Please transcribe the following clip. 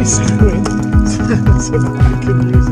my so that I can use